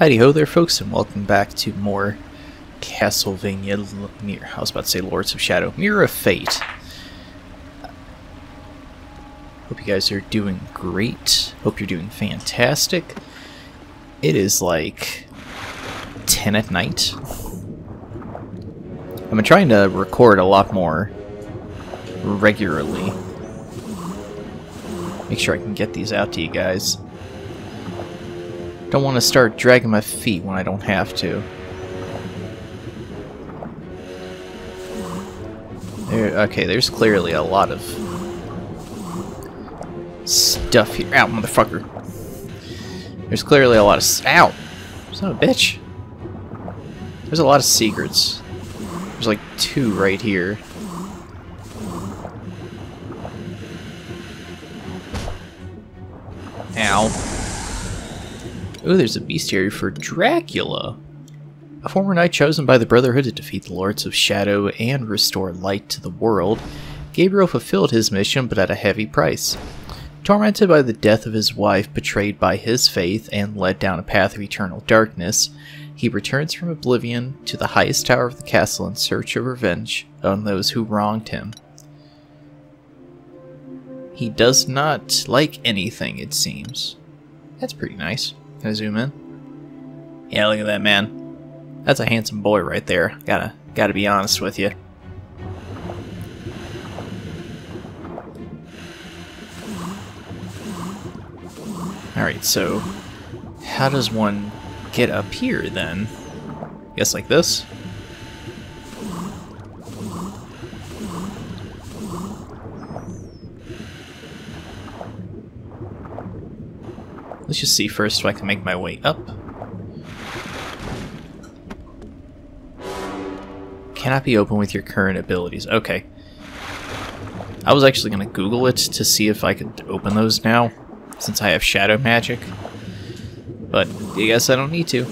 Howdy ho there folks and welcome back to more Castlevania Mirror. I was about to say Lords of Shadow. Mirror of Fate. Hope you guys are doing great. Hope you're doing fantastic. It is like 10 at night. I've been trying to record a lot more regularly. Make sure I can get these out to you guys. Don't want to start dragging my feet when I don't have to. There, okay, there's clearly a lot of stuff here. Ow, motherfucker. There's clearly a lot of... Ow! Son of a bitch. There's a lot of secrets. There's like two right here. Ooh, there's a bestiary for Dracula. A former knight chosen by the Brotherhood to defeat the Lords of Shadow and restore light to the world, Gabriel fulfilled his mission but at a heavy price. Tormented by the death of his wife, betrayed by his faith, and led down a path of eternal darkness, he returns from oblivion to the highest tower of the castle in search of revenge on those who wronged him. He does not like anything, it seems. That's pretty nice. Can I zoom in? Yeah, look at that man. That's a handsome boy right there. Gotta gotta be honest with you. Alright, so how does one get up here then? Guess like this? Let's just see first if I can make my way up. Cannot be open with your current abilities. Okay. I was actually going to Google it to see if I could open those now, since I have shadow magic. But I guess I don't need to.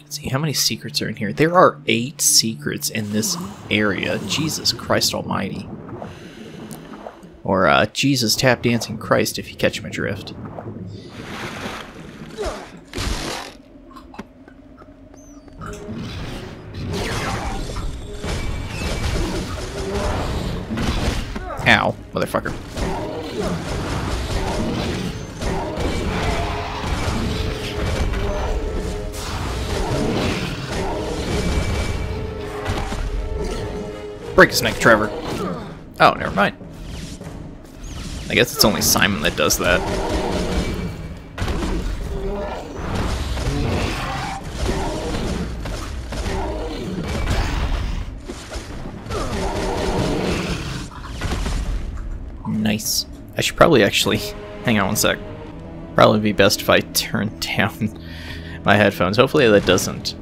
Let's see, how many secrets are in here? There are eight secrets in this area. Jesus Christ almighty. Or uh, Jesus tap dancing Christ if you catch my drift. Ow, motherfucker. Break his neck, Trevor. Oh, never mind. I guess it's only Simon that does that. Nice. I should probably actually... Hang on one sec. Probably be best if I turn down my headphones. Hopefully that doesn't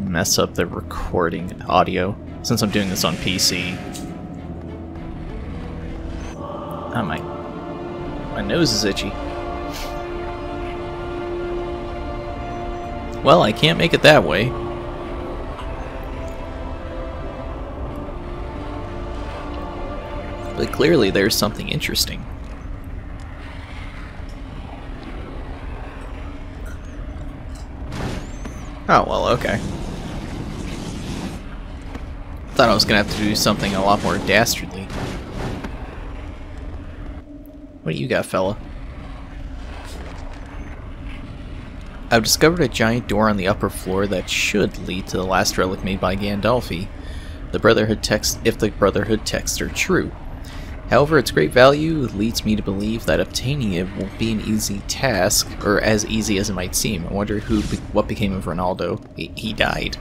mess up the recording audio, since I'm doing this on PC. Oh my... My nose is itchy. Well, I can't make it that way. But clearly there's something interesting. Oh, well, okay. Thought I was gonna have to do something a lot more dastardly. What do you got, fella? I've discovered a giant door on the upper floor that should lead to the last relic made by Gandolfi. The Brotherhood text, if the Brotherhood texts are true. However, its great value leads me to believe that obtaining it won't be an easy task, or as easy as it might seem. I wonder who, be what became of Ronaldo. He, he died.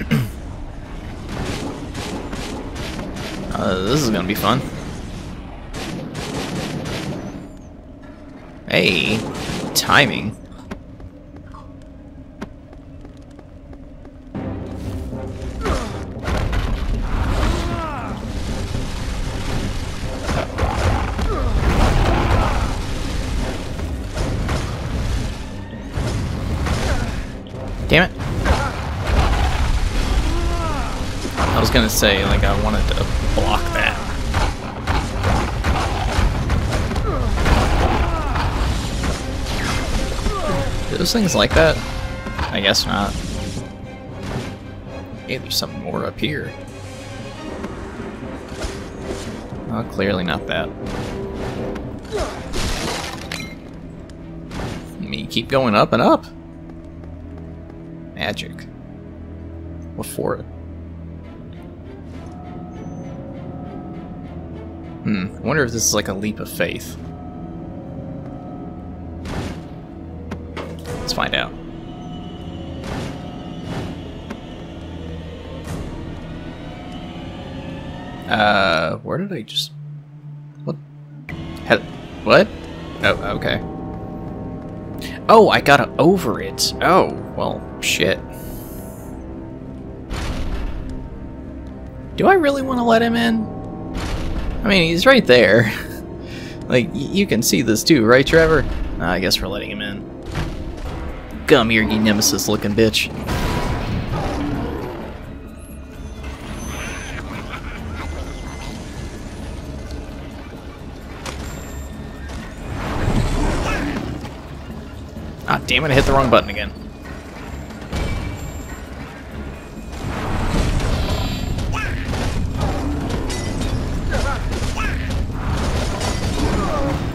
uh, this is gonna be fun. Hey, timing. Damn it. I was gonna say, like, I wanted to block those things like that? I guess not. Hey, there's something more up here. Oh, clearly not that. Me keep going up and up. Magic. What for it? Hmm, I wonder if this is like a leap of faith. Let's find out. Uh, where did I just... What? Had, what? Oh, okay. Oh, I got over it. Oh, well, shit. Do I really want to let him in? I mean, he's right there. like, you can see this too, right, Trevor? Uh, I guess we're letting him in. Come here, you nemesis-looking bitch. Ah, damn it, I hit the wrong button again.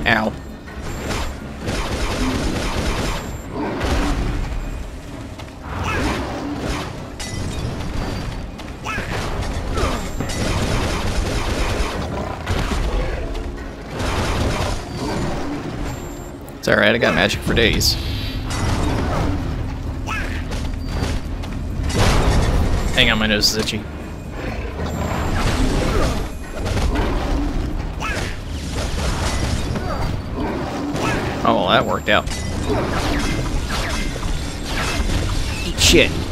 Ow. It's alright, I got magic for days. Hang on, my nose is itchy. Oh, well, that worked out. Eat shit.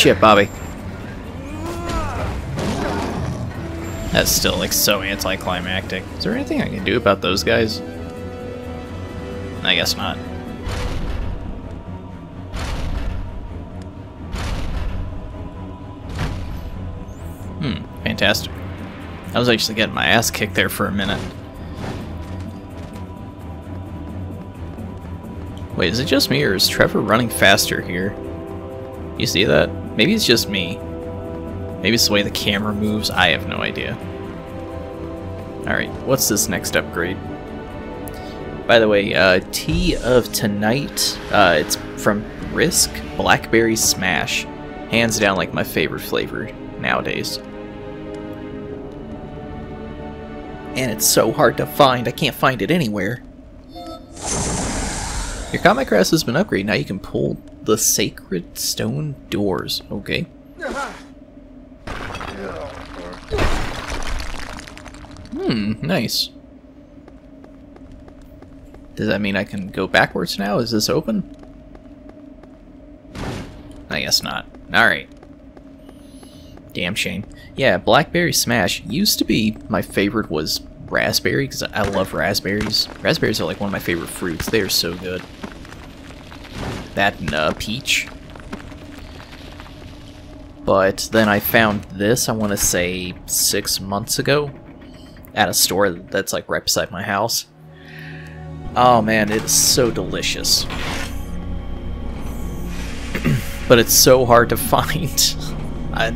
Shit, Bobby. That's still like so anticlimactic. Is there anything I can do about those guys? I guess not. Hmm, fantastic. I was actually getting my ass kicked there for a minute. Wait, is it just me or is Trevor running faster here? You see that? Maybe it's just me. Maybe it's the way the camera moves. I have no idea. Alright, what's this next upgrade? By the way, uh, Tea of Tonight, uh, it's from Brisk Blackberry Smash. Hands down like my favorite flavor nowadays. And it's so hard to find, I can't find it anywhere. Your combat cross has been upgraded, now you can pull the sacred stone doors. Okay. Hmm, nice. Does that mean I can go backwards now? Is this open? I guess not. Alright. Damn shame. Yeah, Blackberry Smash used to be my favorite was raspberry, because I love raspberries. Raspberries are like one of my favorite fruits. They are so good. That and peach. But then I found this, I want to say, six months ago at a store that's like right beside my house. Oh man, it is so delicious. but it's so hard to find.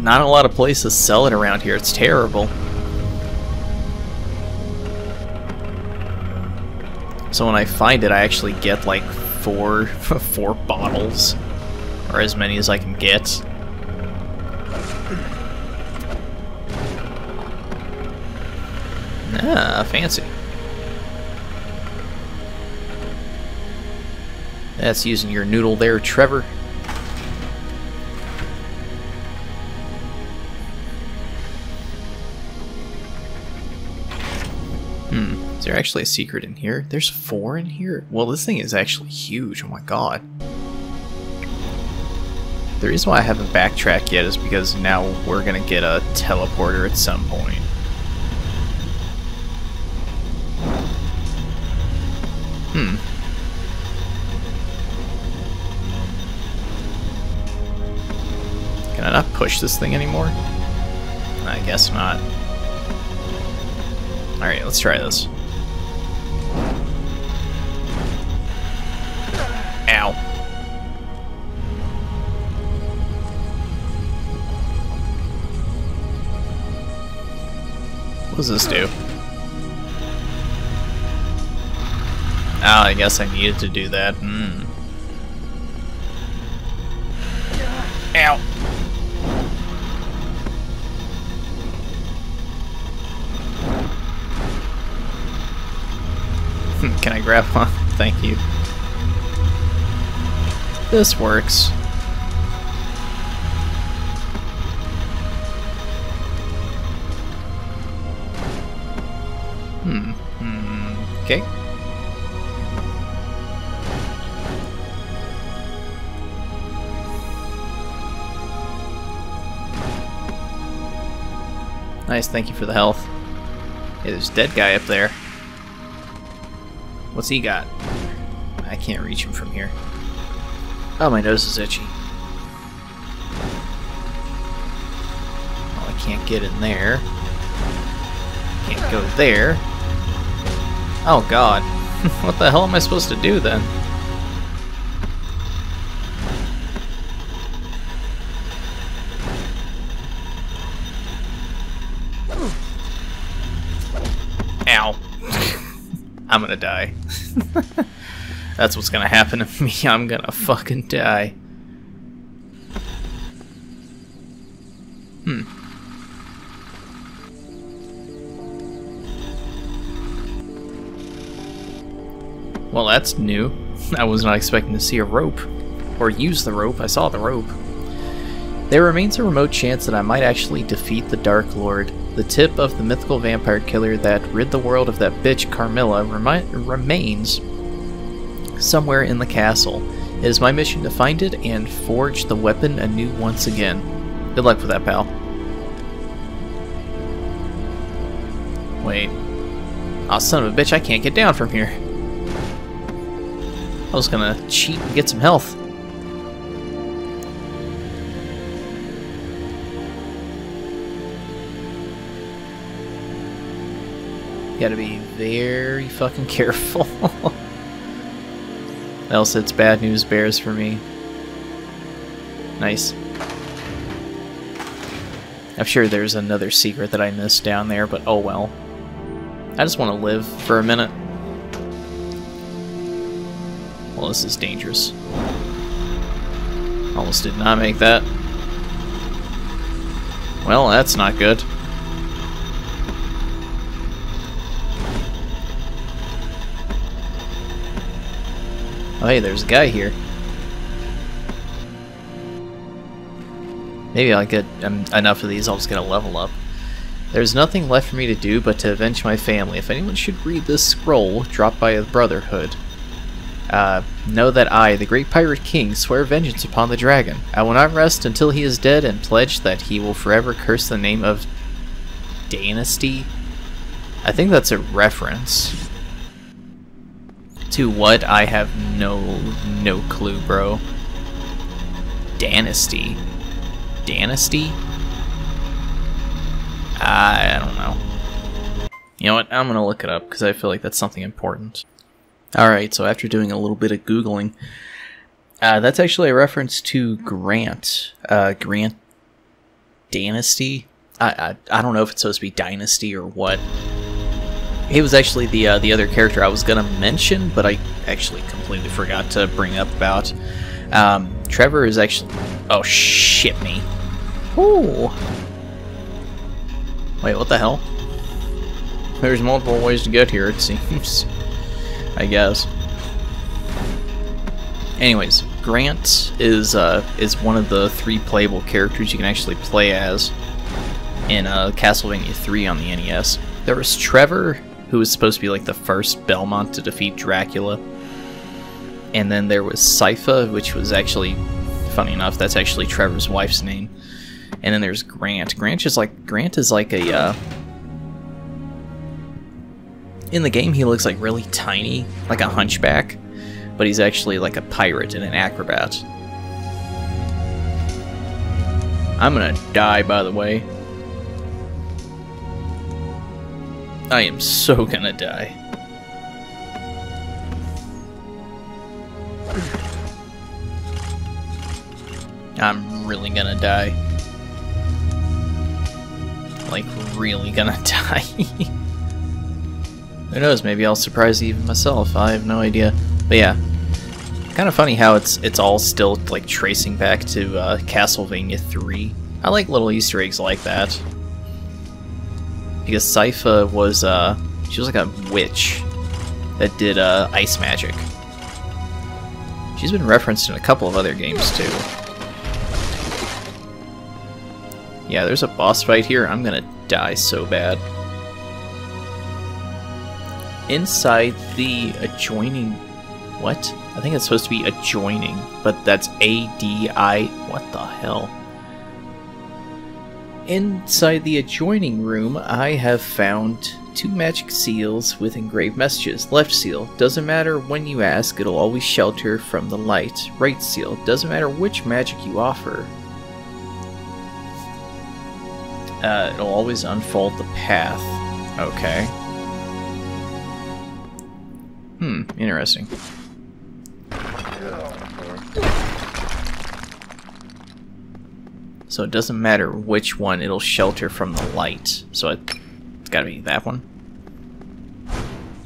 not a lot of places sell it around here, it's terrible. So when I find it, I actually get like four, four bottles, or as many as I can get. Ah, fancy. That's using your noodle there, Trevor. Is there actually a secret in here? There's four in here? Well, this thing is actually huge. Oh my god. The reason why I haven't backtracked yet is because now we're going to get a teleporter at some point. Hmm. Can I not push this thing anymore? I guess not. Alright, let's try this. What does this do? Oh, I guess I needed to do that. Hmm. Ow. Can I grab one? Thank you. This works. Nice, thank you for the health. Hey, there's a dead guy up there. What's he got? I can't reach him from here. Oh, my nose is itchy. Oh, I can't get in there. Can't go there. Oh god. what the hell am I supposed to do then? Ow. I'm gonna die. That's what's gonna happen to me. I'm gonna fucking die. Hmm. Well, that's new. I was not expecting to see a rope. Or use the rope. I saw the rope. There remains a remote chance that I might actually defeat the Dark Lord. The tip of the mythical vampire killer that rid the world of that bitch Carmilla remi remains somewhere in the castle. It is my mission to find it and forge the weapon anew once again. Good luck with that, pal. Wait. Oh, son of a bitch, I can't get down from here. I was gonna cheat and get some health. Gotta be very fucking careful. Else it's bad news bears for me. Nice. I'm sure there's another secret that I missed down there, but oh well. I just want to live for a minute. Well, this is dangerous. Almost did not make that. Well, that's not good. Oh hey, there's a guy here. Maybe I'll get um, enough of these, I'll just get a level up. There's nothing left for me to do but to avenge my family. If anyone should read this scroll dropped by the Brotherhood, uh, know that I, the great pirate king, swear vengeance upon the dragon. I will not rest until he is dead and pledge that he will forever curse the name of Danasty. I think that's a reference. To what? I have no no clue, bro. Dynasty. Dynasty? I don't know. You know what? I'm gonna look it up because I feel like that's something important. Alright, so after doing a little bit of Googling, uh, that's actually a reference to Grant. Uh, Grant Danasty? I, I, I don't know if it's supposed to be Dynasty or what. He was actually the uh, the other character I was gonna mention, but I actually completely forgot to bring up about. Um, Trevor is actually. Oh shit me! Ooh. Wait, what the hell? There's multiple ways to get here. It seems. I guess. Anyways, Grant is uh, is one of the three playable characters you can actually play as in uh, Castlevania 3 on the NES. There was Trevor, who was supposed to be like the first Belmont to defeat Dracula. And then there was Sypha, which was actually, funny enough, that's actually Trevor's wife's name. And then there's Grant. Grant is like Grant is like a uh, In the game, he looks like really tiny, like a hunchback, but he's actually like a pirate and an acrobat. I'm gonna die, by the way. I am so gonna die. I'm really gonna die. Like, really gonna die. Who knows, maybe I'll surprise even myself, I have no idea. But yeah, kind of funny how it's it's all still like tracing back to uh, Castlevania 3. I like little Easter eggs like that. Because Sypha was, uh, she was like a witch that did uh, ice magic. She's been referenced in a couple of other games too. Yeah, there's a boss fight here. I'm gonna die so bad. Inside the adjoining... What? I think it's supposed to be adjoining, but that's A-D-I... What the hell? Inside the adjoining room, I have found two magic seals with engraved messages. Left seal, doesn't matter when you ask, it'll always shelter from the light. Right seal, doesn't matter which magic you offer, uh, it'll always unfold the path. Okay. Hmm, interesting. So it doesn't matter which one, it'll shelter from the light. So it, it's gotta be that one.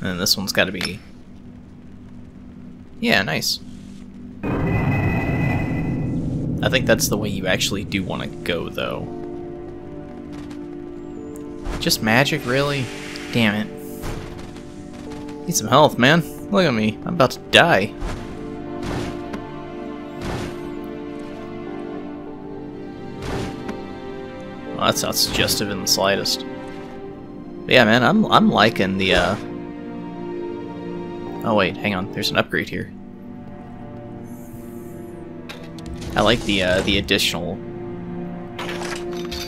And this one's gotta be... Yeah, nice. I think that's the way you actually do want to go, though. Just magic, really? Damn it. Need some health, man. Look at me. I'm about to die. That's not suggestive in the slightest. But yeah, man, I'm I'm liking the. Uh... Oh wait, hang on. There's an upgrade here. I like the uh, the additional.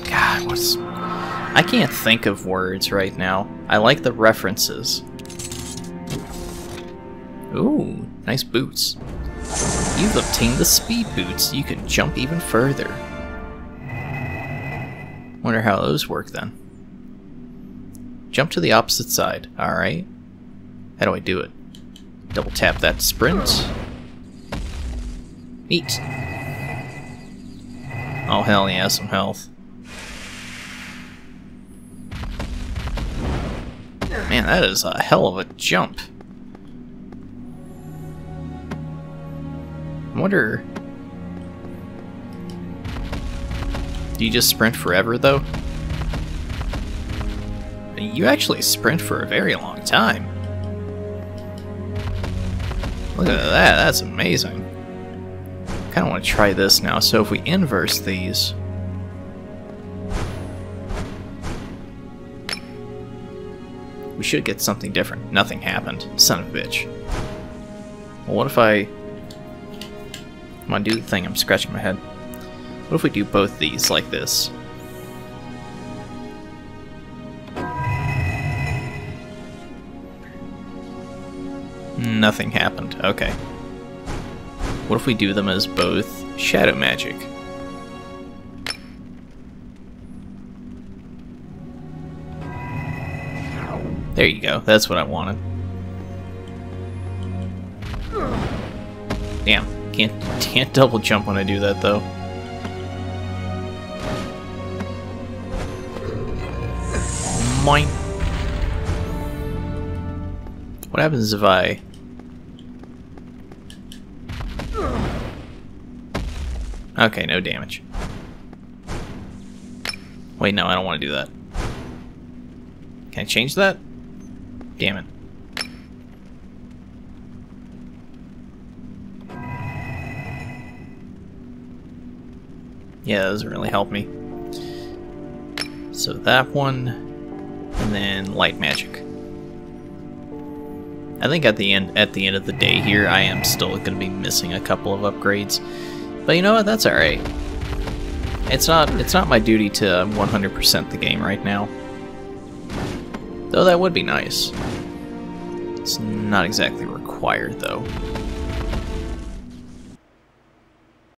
God, what's? I can't think of words right now. I like the references. Ooh, nice boots. You've obtained the speed boots. You can jump even further. Wonder how those work then. Jump to the opposite side. Alright. How do I do it? Double tap that sprint. Eat. Oh hell yeah, some health. Man, that is a hell of a jump. I wonder Do you just sprint forever, though? You actually sprint for a very long time. Look at that, that's amazing. I kind of want to try this now, so if we inverse these... We should get something different. Nothing happened. Son of a bitch. Well, what if I... Come on, do the thing. I'm scratching my head. What if we do both these like this? Nothing happened. Okay. What if we do them as both shadow magic? There you go. That's what I wanted. Damn. Can't can't double jump when I do that though. What happens if I... Okay, no damage. Wait, no, I don't want to do that. Can I change that? Damn it. Yeah, that doesn't really help me. So that one and then light magic. I think at the end at the end of the day here, I am still going to be missing a couple of upgrades, but you know what? That's all right. It's not it's not my duty to 100% the game right now, though that would be nice. It's not exactly required, though.